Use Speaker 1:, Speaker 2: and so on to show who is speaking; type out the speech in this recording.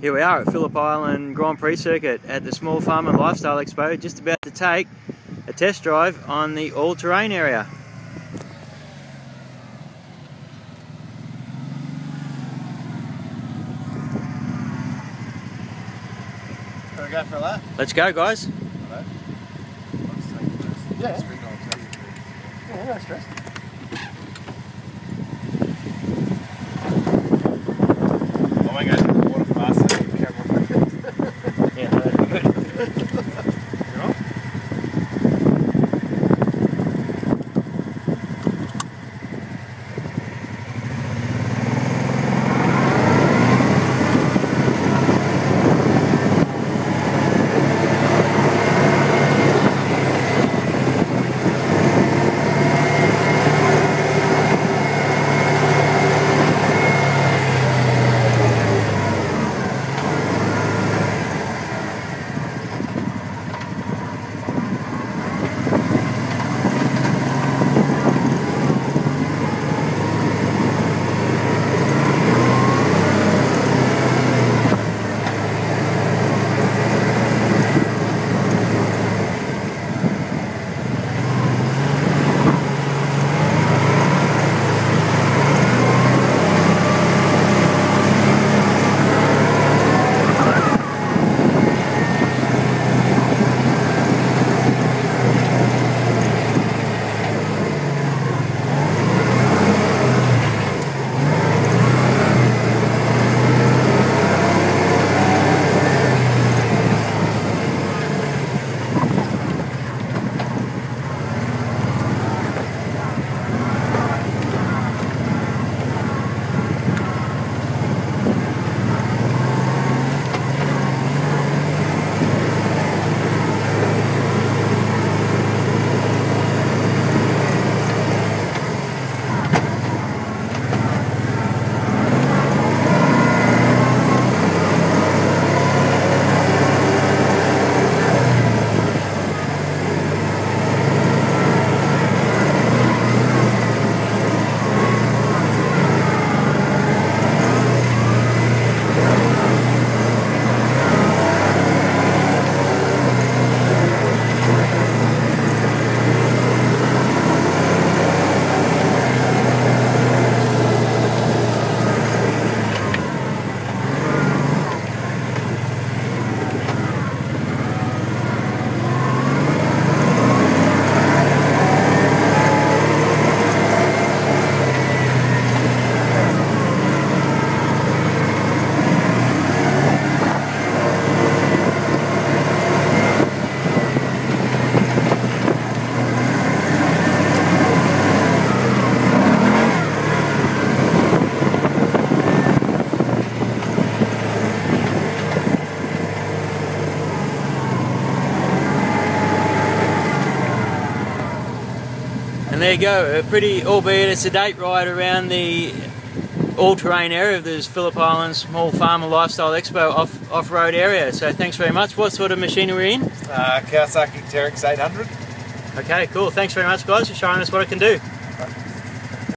Speaker 1: Here we are at Phillip Island Grand Prix Circuit at the Small Farm and Lifestyle Expo, just about to take a test drive on the all-terrain area.
Speaker 2: Can we go for a lap?
Speaker 1: Let's go guys.
Speaker 2: Yeah. Yeah, no stress.
Speaker 1: And there you go, a pretty, albeit a sedate ride around the all-terrain area of this Phillip Island Small Farm and Lifestyle Expo off, off-road area. So thanks very much. What sort of machine are we in?
Speaker 2: Uh, Kawasaki Teryx 800.
Speaker 1: Okay, cool. Thanks very much guys for showing us what it can do.